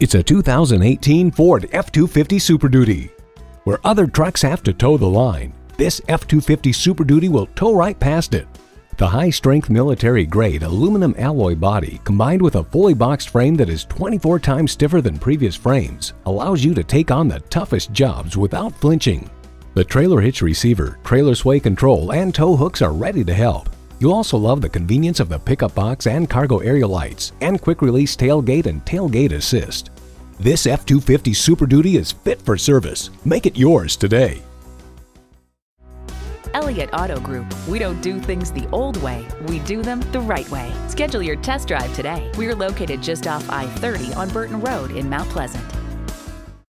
It's a 2018 Ford F-250 Super Duty. Where other trucks have to tow the line, this F-250 Super Duty will tow right past it. The high-strength military-grade aluminum alloy body combined with a fully boxed frame that is 24 times stiffer than previous frames allows you to take on the toughest jobs without flinching. The trailer hitch receiver, trailer sway control, and tow hooks are ready to help. You'll also love the convenience of the pickup box and cargo area lights and quick release tailgate and tailgate assist. This F-250 Super Duty is fit for service. Make it yours today. Elliott Auto Group. We don't do things the old way, we do them the right way. Schedule your test drive today. We're located just off I 30 on Burton Road in Mount Pleasant.